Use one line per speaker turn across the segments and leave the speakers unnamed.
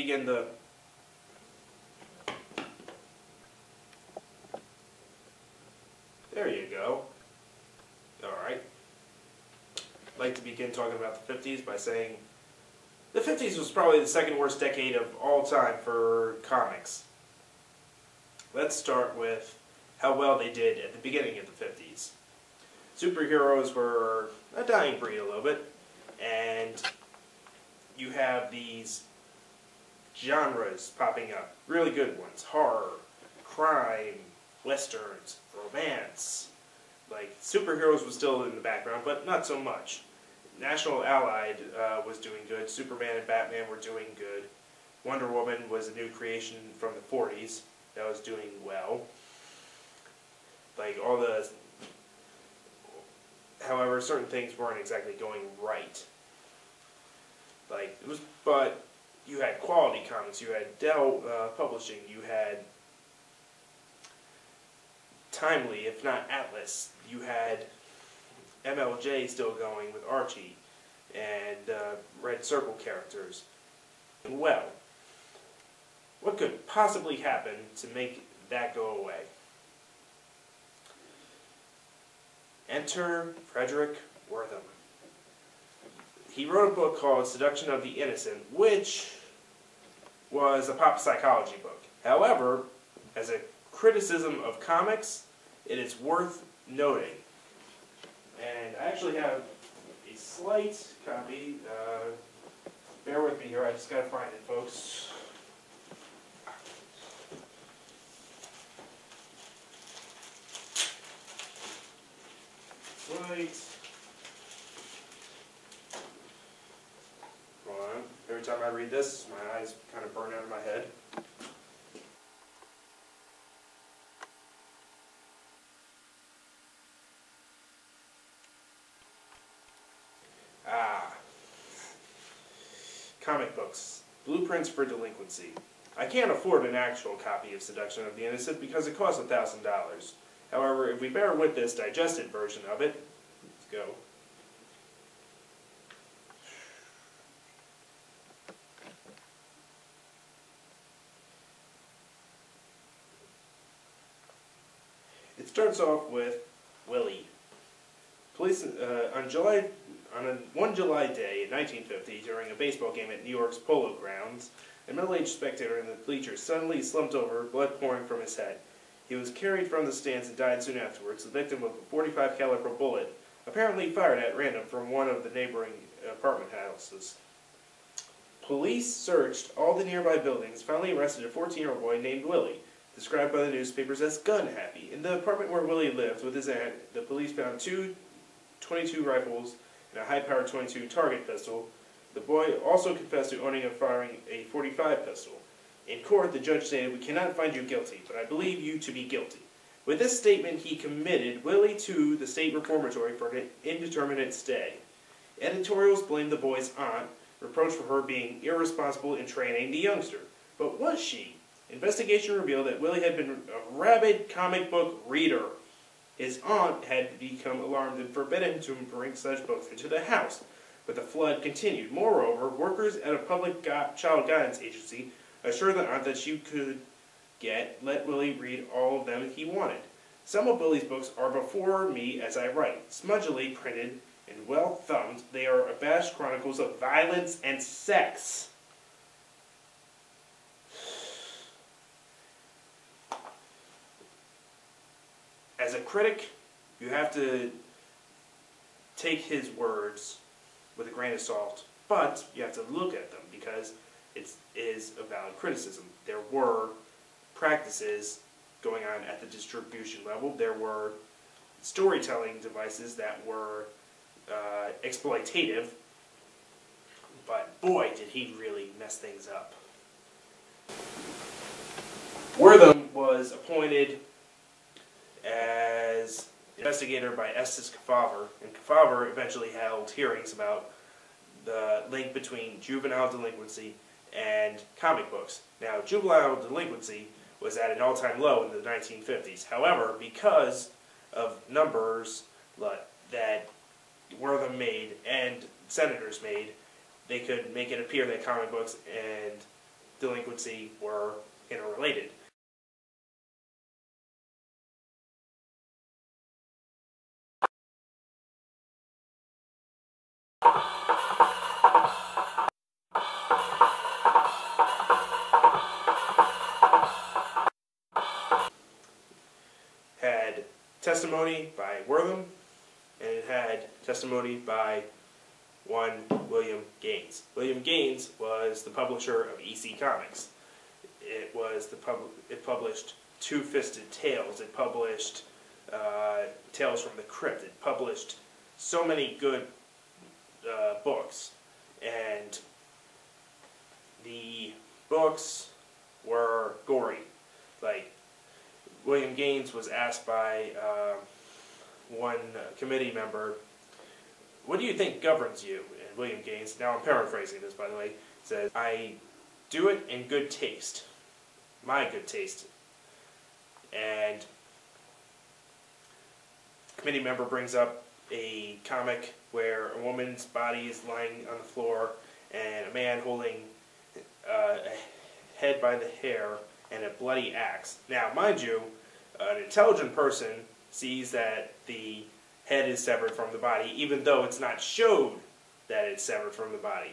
begin the There you go. Alright. Like to begin talking about the 50s by saying the 50s was probably the second worst decade of all time for comics. Let's start with how well they did at the beginning of the 50s. Superheroes were a dying breed a little bit, and you have these genres popping up. Really good ones. Horror, crime, westerns, romance. Like, superheroes was still in the background, but not so much. National Allied uh, was doing good. Superman and Batman were doing good. Wonder Woman was a new creation from the 40s that was doing well. Like, all the... However, certain things weren't exactly going right. Like, it was... But you had quality comics. You had Dell uh, Publishing. You had Timely, if not Atlas. You had MLJ still going with Archie and uh, Red Circle characters. And well, what could possibly happen to make that go away? Enter Frederic Wertham. He wrote a book called Seduction of the Innocent, which was a pop psychology book. However, as a criticism of comics, it is worth noting. And I actually have a slight copy. Uh, bear with me here, I just gotta find it, folks. Slight. Time I read this, my eyes kind of burn out of my head. Ah. Comic books. Blueprints for Delinquency. I can't afford an actual copy of Seduction of the Innocent because it costs $1,000. However, if we bear with this digested version of it, let's go. It starts off with Willie. Police uh, on July on a, one July day in 1950, during a baseball game at New York's Polo Grounds, a middle-aged spectator in the bleachers suddenly slumped over, blood pouring from his head. He was carried from the stands and died soon afterwards, the victim of a 45 caliber bullet, apparently fired at random from one of the neighboring apartment houses. Police searched all the nearby buildings, finally arrested a 14-year-old boy named Willie, described by the newspapers as gun happy. In the apartment where Willie lived with his aunt, the police found two 22 rifles and a high-powered 22 target pistol. The boy also confessed to owning and firing a 45 pistol. In court, the judge stated, We cannot find you guilty, but I believe you to be guilty. With this statement, he committed Willie to the state reformatory for an indeterminate stay. Editorials blamed the boy's aunt, reproached for her being irresponsible in training the youngster. But was she? Investigation revealed that Willie had been a rabid comic book reader. His aunt had become alarmed and forbidden to bring such books into the house. But the flood continued. Moreover, workers at a public child guidance agency assured the aunt that she could get let Willie read all of them he wanted. Some of Willie's books are before me as I write, smudgily printed and well thumbed. They are abashed chronicles of violence and sex. As a critic, you have to take his words with a grain of salt, but you have to look at them because it is a valid criticism. There were practices going on at the distribution level. There were storytelling devices that were uh, exploitative, but boy, did he really mess things up. Wertham was appointed as investigator by Estes Kefauver, and Kefauver eventually held hearings about the link between juvenile delinquency and comic books. Now, juvenile delinquency was at an all-time low in the 1950s. However, because of numbers that Wertham made and senators made, they could make it appear that comic books and delinquency were interrelated. Testimony by Wertham, and it had testimony by one William Gaines. William Gaines was the publisher of EC Comics. It was the pub- it published Two Fisted Tales. It published uh, Tales from the Crypt. It published so many good uh, books, and the books were gory. Like William Gaines was asked by uh, one committee member, "What do you think governs you?" And William Gaines, now I'm paraphrasing this by the way, says, "I do it in good taste, my good taste." And committee member brings up a comic where a woman's body is lying on the floor and a man holding uh, a head by the hair and a bloody axe. Now, mind you, an intelligent person sees that the head is severed from the body, even though it's not showed that it's severed from the body.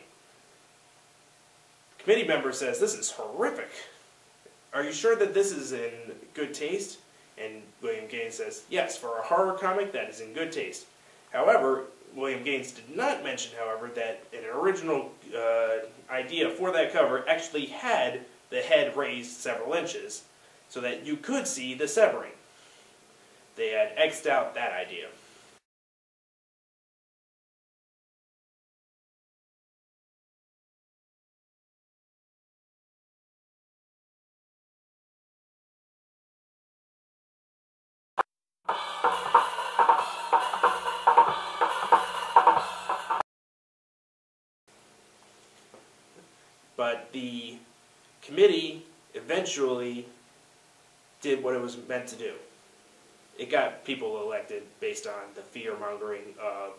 Committee member says, This is horrific. Are you sure that this is in good taste? And William Gaines says, Yes, for a horror comic, that is in good taste. However, William Gaines did not mention, however, that an original uh, idea for that cover actually had the head raised several inches so that you could see the severing. They had X'd out that idea. But the committee eventually did what it was meant to do. It got people elected based on the fear mongering of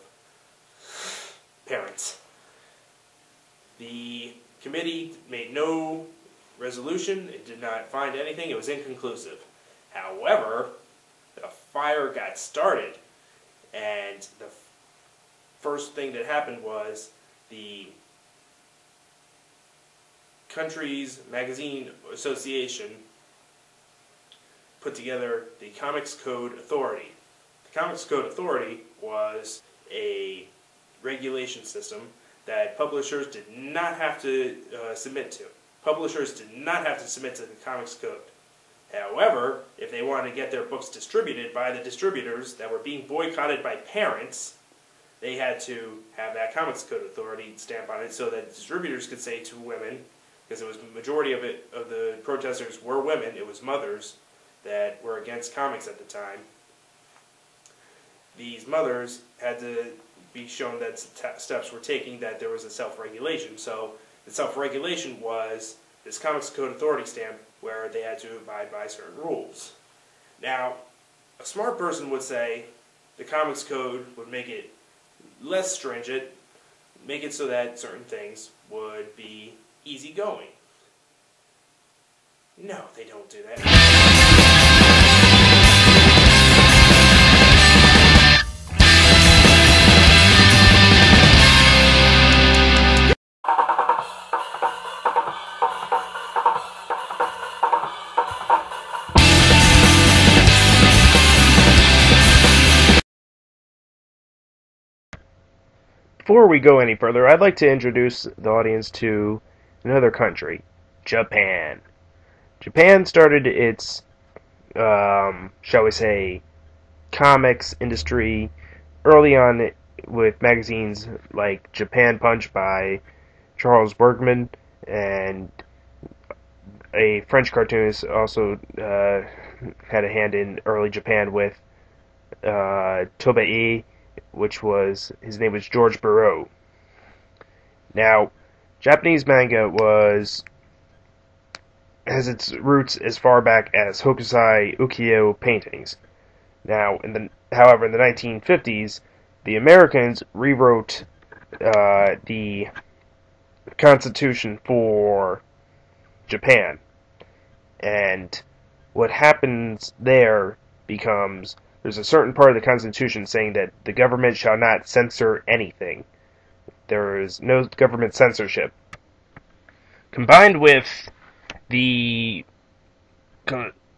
parents. The committee made no resolution, it did not find anything, it was inconclusive. However, the fire got started, and the first thing that happened was the country's magazine association put together the Comics Code Authority. The Comics Code Authority was a regulation system that publishers did not have to uh, submit to. Publishers did not have to submit to the Comics Code. However, if they wanted to get their books distributed by the distributors that were being boycotted by parents, they had to have that Comics Code Authority stamp on it so that distributors could say to women, because it was majority of it of the protesters were women, it was mothers that were against comics at the time. These mothers had to be shown that steps were taking that there was a self-regulation. So the self-regulation was this Comics Code Authority stamp where they had to abide by certain rules. Now, a smart person would say the Comics Code would make it less stringent, make it so that certain things would be easygoing. No, they don't do that.
Before we go any further, I'd like to introduce the audience to another country, Japan. Japan started its, um, shall we say, comics industry early on with magazines like Japan Punch by Charles Wirgman and a French cartoonist also uh, had a hand in early Japan with uh, Tobei which was his name was George Burrow. Now, Japanese manga was has its roots as far back as Hokusai ukiyo paintings. Now, in the however, in the 1950s, the Americans rewrote uh, the Constitution for Japan. And what happens there becomes there's a certain part of the Constitution saying that the government shall not censor anything. There is no government censorship. Combined with the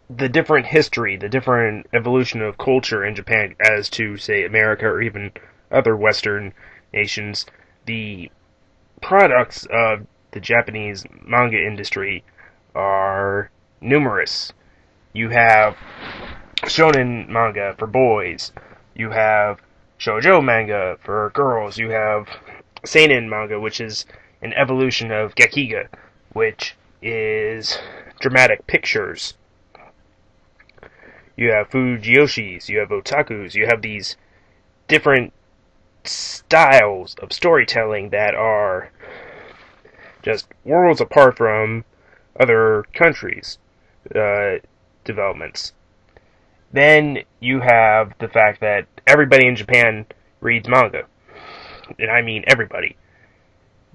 the different history, the different evolution of culture in Japan as to say America or even other Western nations, the products of the Japanese manga industry are numerous. You have shonen manga for boys. You have shoujo manga for girls. You have seinen manga, which is an evolution of gekiga, which is dramatic pictures. You have fujoshis, you have otakus, you have these different styles of storytelling that are just worlds apart from other countries' uh, developments. Then you have the fact that everybody in Japan reads manga. And I mean everybody.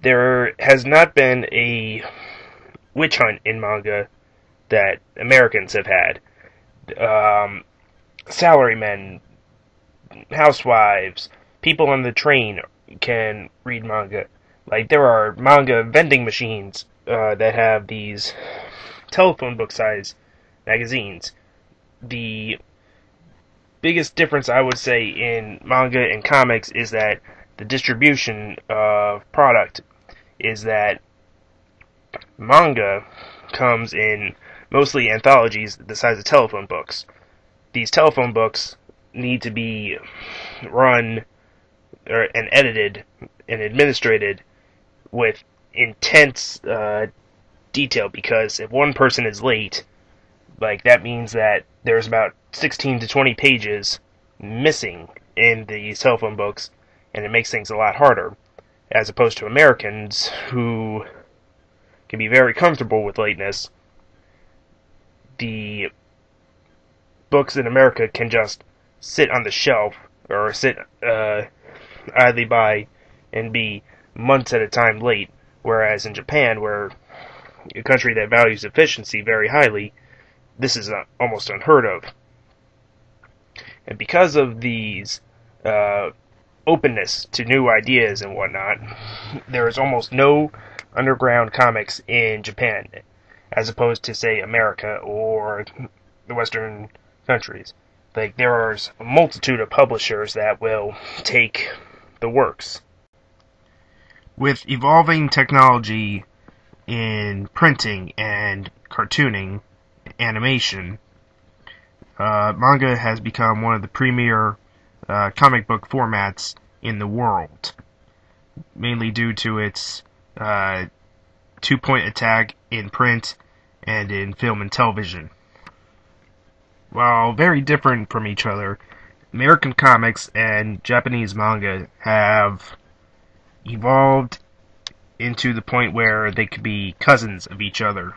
There has not been a witch hunt in manga that Americans have had. Um, salarymen, housewives, people on the train can read manga. Like there are manga vending machines uh, that have these telephone book size magazines. The biggest difference I would say in manga and comics is that the distribution of product is that manga comes in mostly anthologies the size of telephone books. These telephone books need to be run or, and edited and administrated with intense uh, detail because if one person is late, like that means that there's about 16 to 20 pages missing in the telephone books, and it makes things a lot harder, as opposed to Americans who can be very comfortable with lateness. The books in America can just sit on the shelf or sit uh, idly by and be months at a time late, whereas in Japan, where a country that values efficiency very highly, this is uh, almost unheard of. And because of these uh, openness to new ideas and whatnot, there is almost no underground comics in Japan, as opposed to say America or the Western countries. Like there are a multitude of publishers that will take the works. With evolving technology in printing and cartooning, animation, uh, manga has become one of the premier uh, comic book formats in the world, mainly due to its uh, two point attack in print and in film and television. While very different from each other, American comics and Japanese manga have evolved into the point where they could be cousins of each other.